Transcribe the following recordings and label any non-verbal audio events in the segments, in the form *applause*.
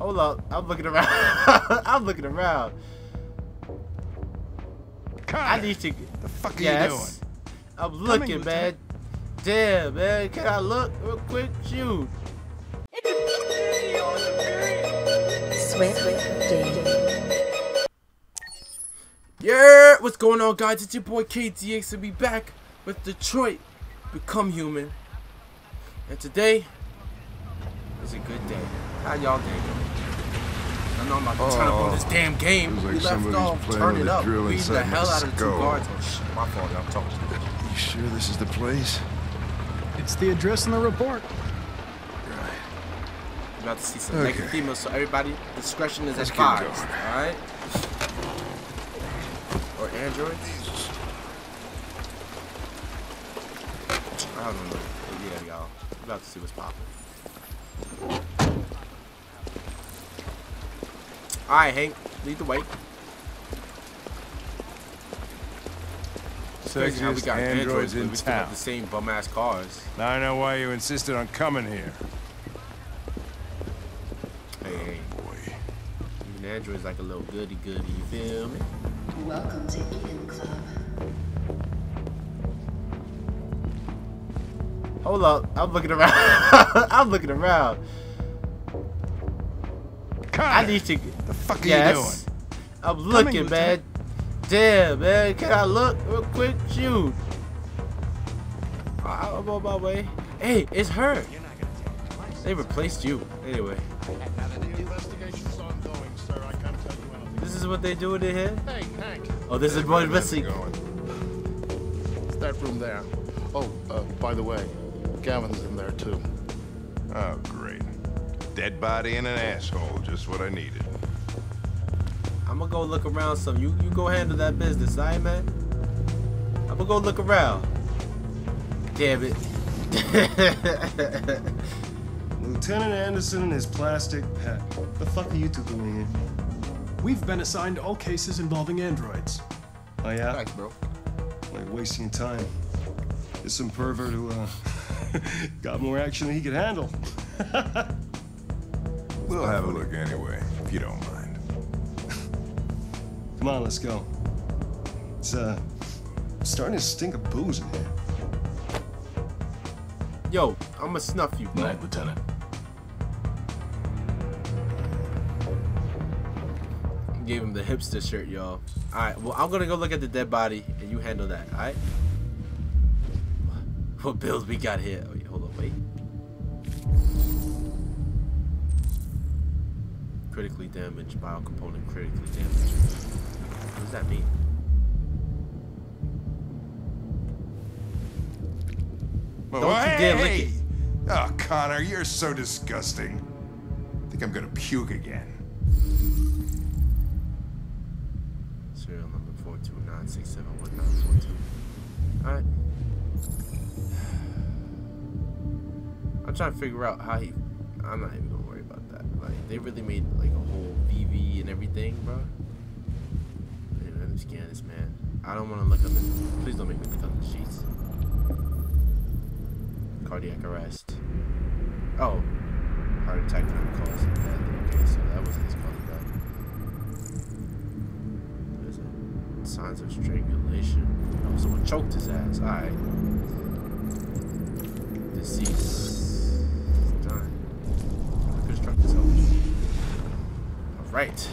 Hold up. I'm looking around. *laughs* I'm looking around. Connor, I need to. the fuck are yes. you doing? I'm looking, man. Damn, man. Can I look real quick? Shoot. Swift Yeah, what's going on, guys? It's your boy KTX, and we back with Detroit Become Human. And today is a good day. How y'all day going? I know I'm about to turn up on oh. this damn game. Feels like we left off, turn it up, drill beating the hell out of the two guards. Oh shit, my fault. I'm talking to you. You sure this is the place? It's the address in the report. Right. We're about to see some Okay. negative females, so everybody, discretion is Let's get advised. going. Alright? Or androids? I don't know. But yeah, y'all. We're about to see what's popping. Alright, Hank. Lead the way. Crazy how we got androids androids, in we still have town. the same bum-ass cars. Now I know why you insisted on coming here. Hey, oh, hey. Boy. Even androids like a little goody-goody, you feel me? Welcome to Eden Club. Hold up, I'm looking around. *laughs* I'm looking around. Connor, I need to. Get the fuck are yes, you doing? I'm looking, man. Damn, man. Can I look real quick? Shoot. I- I'm on my way. Hey, it's her. They replaced you. Anyway, The investigation's ongoing, sir. I can't tell you anything. this is what they do in here. Hey, Hank, Oh, this is what missing. it's that room there. Oh, uh, by the way, Gavin's in there too. Oh, great. Dead body and an asshole, just what I needed. I'm gonna go look around some. You you go handle that business, alright, man? I'm gonna go look around. Damn it. *laughs* Lieutenant Anderson and his plastic pet. What the fuck are you two doing here? We've been assigned all cases involving androids. Oh yeah? Thanks, bro. Like wasting time. There's some pervert who uh, *laughs* got more action than he could handle. *laughs* We'll have a look anyway, if you don't mind. Come on, let's go. It's uh starting to stink of booze in here. Yo, I'm gonna snuff you, bro. Night, Lieutenant. Gave him the hipster shirt, y'all. Alright, well, I'm gonna go look at the dead body and you handle that, alright? What bills we got here? Oh, yeah, hold on, wait. Critically damaged, Bio component critically damaged. What does that mean? Oh, Don't you dare lick it. Oh, Connor, you're so disgusting. I think I'm gonna puke again. Serial number 429671942. Alright. I'm *sighs* trying to figure out how he. I'm not even gonna worry about that. Like, they really made VV and everything, bro. Anyway, let me scan this man. I don't wanna look up the. Please don't make me look up the sheets. Cardiac arrest. Oh. Heart attack not causing death. Okay, so that wasn't his cause of? Signs of strangulation. Oh, someone choked his ass. Alright. Deceased. Done. Struck this home. Alright.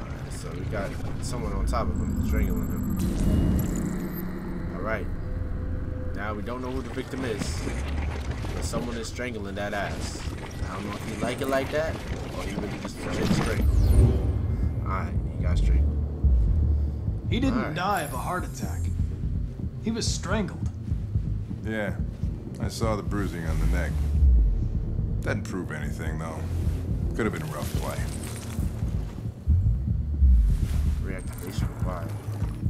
Alright, so we got someone on top of him, strangling him. Alright. Now we don't know who the victim is. But someone is strangling that ass. I don't know if he like it like that, or he really just straight strangled. Alright, he got strangled. He didn't Alright. die of a heart attack. He was strangled. Yeah, I saw the bruising on the neck. Doesn't prove anything, though. Could have been a rough play. Reactivation required.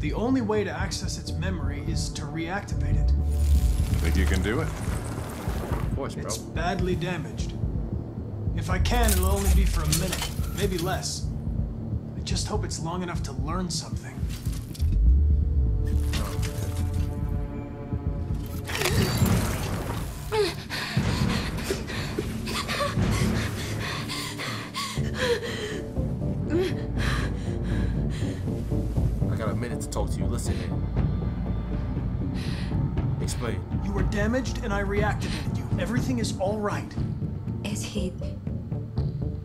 The only way to access its memory is to reactivate it. Think you can do it? Of course, bro. It's badly damaged. If I can, it'll only be for a minute, maybe less. I just hope it's long enough to learn something. I got a minute to talk to you. Listen, man. Explain. You were damaged and I reactivated you. Everything is all right. Is he...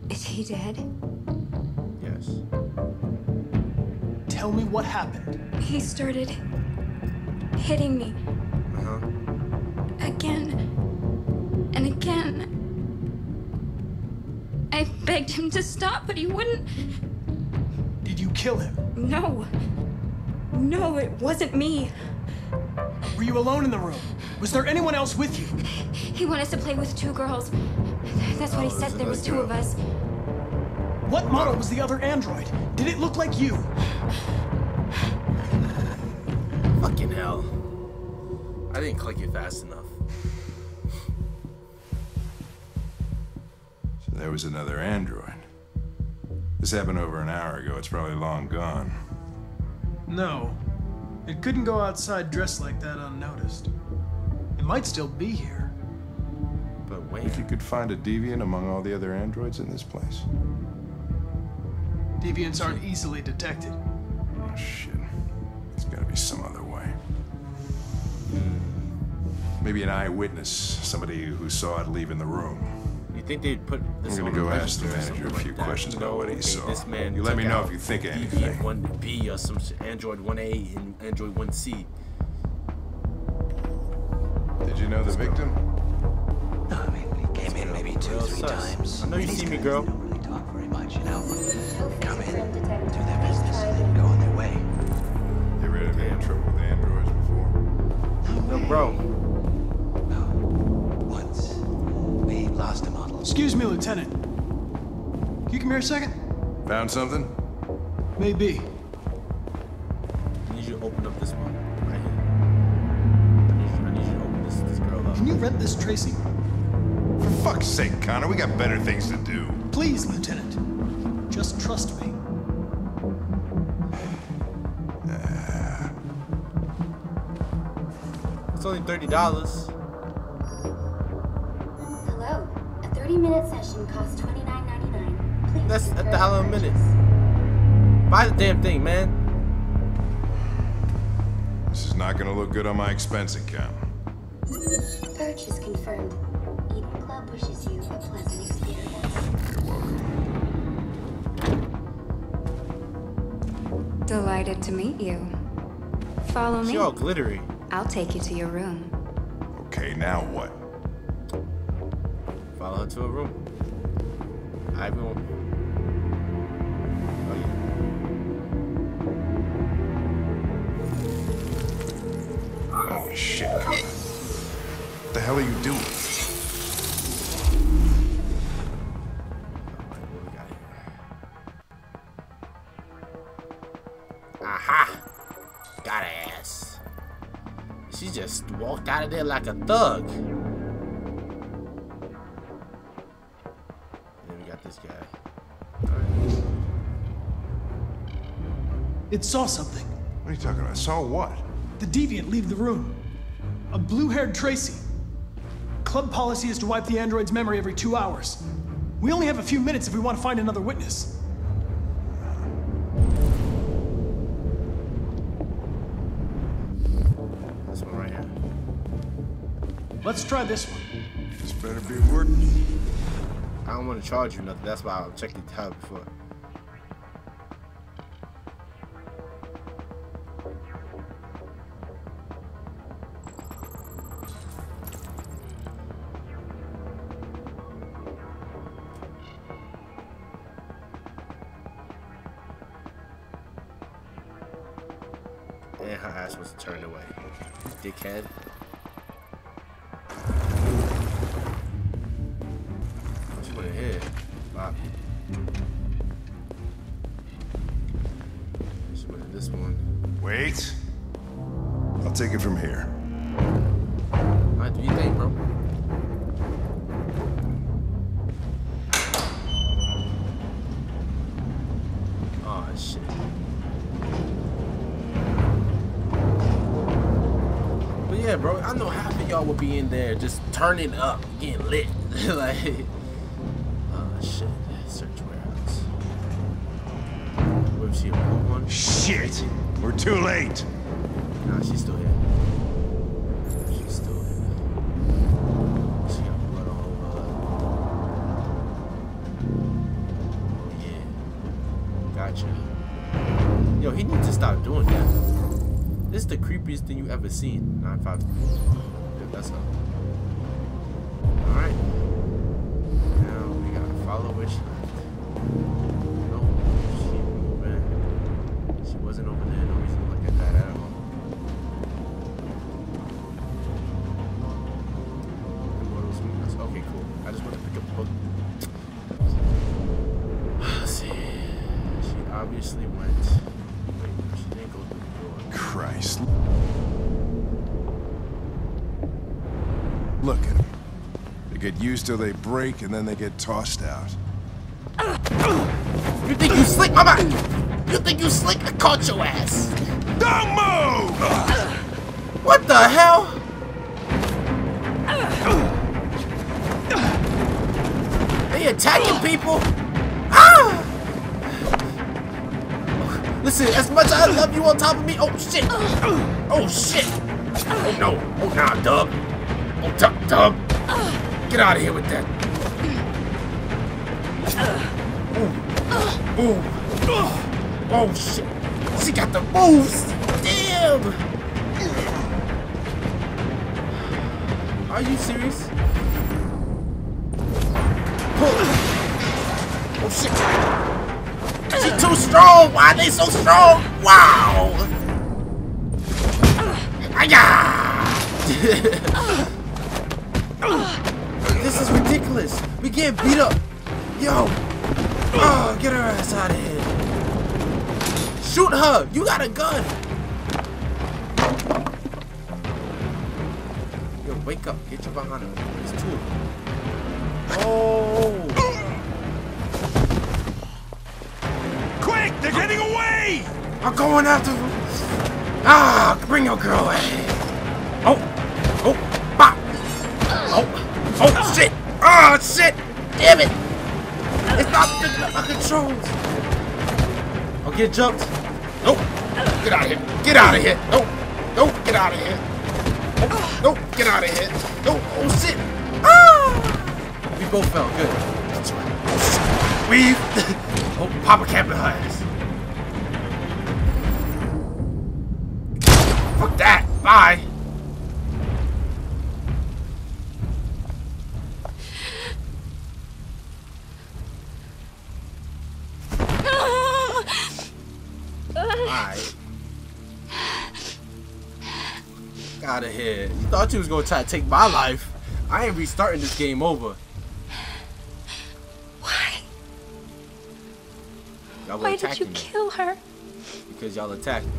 Is he dead? Yes. Tell me what happened. He started hitting me. Begged him to stop, but he wouldn't. Did you kill him? No. No, it wasn't me. Were you alone in the room? Was there anyone else with you? He wanted us to play with two girls. That's what he Oh, said. there's There was two another of us. What model was the other android? Did it look like you? Fucking hell. I didn't click it fast enough. There was another android. This happened over an hour ago. It's probably long gone. No. It couldn't go outside dressed like that unnoticed. It might still be here. But wait. If you could find a deviant among all the other androids in this place. Deviants aren't easily detected. Oh, shit. There's gotta be some other way. Maybe an eyewitness, somebody who saw it leaving the room. You think they'd put this I'm gonna the go ask the manager a few like questions You about what he okay, saw. This man You let me know if you think of Deviant anything. 1B or some Android 1A and Android 1C. Did you know the victim? No, I mean, we came in maybe two, Real three sus. times. I know you see me, guys girl. Don't really talk very much, you know. Come in, do their business, and then go on their way. You ever had any trouble with androids before? No, bro. No. Once, we lost a model. Excuse me, Lieutenant. Can you come here a second? Found something? Maybe. I need you to open up this one. Right here. I need you, I need you to open this, this girl up. Can you rent this, Traci? For fuck's sake, Connor, we got better things to do. Please, Lieutenant. Just trust me. It's only $30. 30-minute session costs $29.99. Please That's a confirm dollar a minute. Buy the damn thing, man. This is not gonna look good on my expense account. Purchase confirmed. Eden Club wishes you a pleasant experience. You're welcome. Delighted to meet you. Follow me. You're all glittery. I'll take you to your room. Okay, now what? Follow her to her room. I will. Oh yeah. Holy shit, What the hell are you doing? Alright, what we got here? Aha! Got ass. She just walked out of there like a thug. Got this guy. Alright. It saw something. What are you talking about? Saw what? The deviant leave the room. A blue-haired Traci. Club policy is to wipe the android's memory every two hours. We only have a few minutes if we want to find another witness. This one right here. Let's try this one. This better be working. I don't want to charge you nothing. That's why I'll check the tab before. Wow. She went this one. Wait. I'll take it from here. Alright, do you think, bro? Oh shit. But yeah, bro, I know half of y'all will be in there just turning up, getting lit. *laughs* like, Shit! We're too late! Nah, she's still here. She's still here. She got blood all over her. Oh yeah. Gotcha. Yo, he needs to stop doing that. This is the creepiest thing you ever seen. 9-5. Yeah, that's. Get used till they break, and then they get tossed out. You think you slick, mama? You think you slick? I caught your ass. Don't move! What the hell? They attacking people? Ah! Listen, as much as I love you on top of me, oh shit! Oh shit! Oh no! Oh nah, Dub! Oh Dub, Dub! Get out of here with that! Ooh. Ooh. Oh shit! She got the moves! Damn! Are you serious? Oh shit! She too strong! Why are they so strong? Wow! Aya! *laughs* this is ridiculous. We getting beat up. Yo! Oh, get her ass out of here. Shoot her! You got a gun! Yo, wake up. Get your behind her. There's two of them. Oh! Quick! They're getting away! I'm going after them. Ah, bring your girl in. Oh. Oh, oh, shit. Ah, shit. Damn it. It's not picking up my controls. Oh, get jumped. Nope. Get out of here. Get out of here. Nope. Nope. Get out of here. Nope. Get out of here. Nope. Oh, shit. Ah. We both fell. Good. That's right. Oh, *laughs* shit. Oh, Papa camping her ass. Fuck that. Bye. Alright. Out of here. You thought you was gonna try to take my life. I ain't restarting this game over. Why? Why did you me kill her? because y'all attacked me.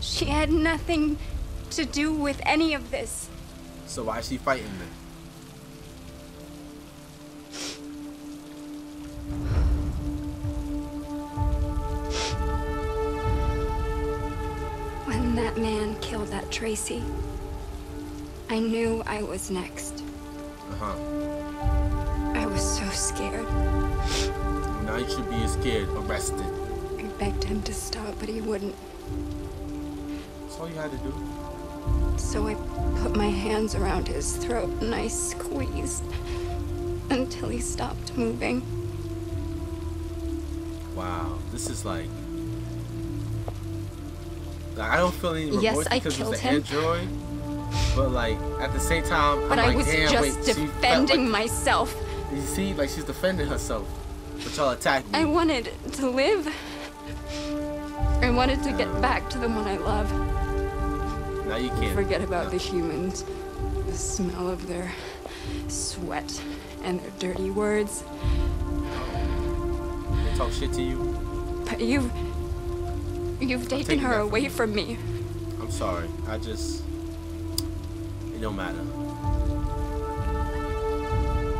She had nothing to do with any of this. So why is she fighting me? That man killed that Traci, I knew I was next. Uh-huh. I was so scared. Now you should be scared, arrested. I begged him to stop, but he wouldn't. That's all you had to do. So I put my hands around his throat and I squeezed until he stopped moving. Wow, this is like. Like I don't feel any remorse Yes, I because killed it's an him. android. But like at the same time, But I'm I like, was damn, just wait, defending like- myself. You see, like she's defending herself, but y'all attacked me. I wanted to live. I wanted to get back to the one I love. now you can't. Forget about the humans. The smell of their sweat and their dirty words. They talk shit to you. But you've. You've taken her from away you. from me. I'm sorry. I just. It don't matter.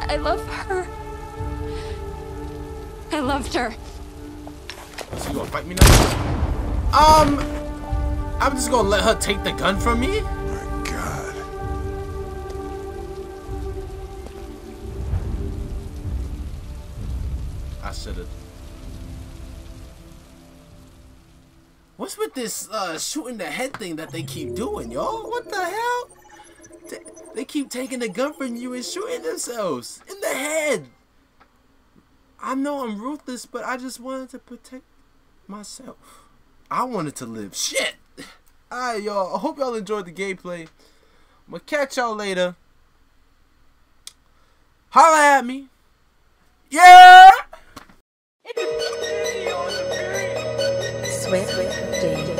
I love her. I loved her. So you gonna fight me now? Um, I'm just gonna let her take the gun from me. What's with this uh, shooting the head thing that they keep doing, y'all? What the hell? They, keep taking the gun from you and shooting themselves in the head. I know I'm ruthless, but I just wanted to protect myself. I wanted to live. Shit. Alright, y'all. I hope y'all enjoyed the gameplay. I'm gonna catch y'all later. Holla at me. Yeah! Swift Chile.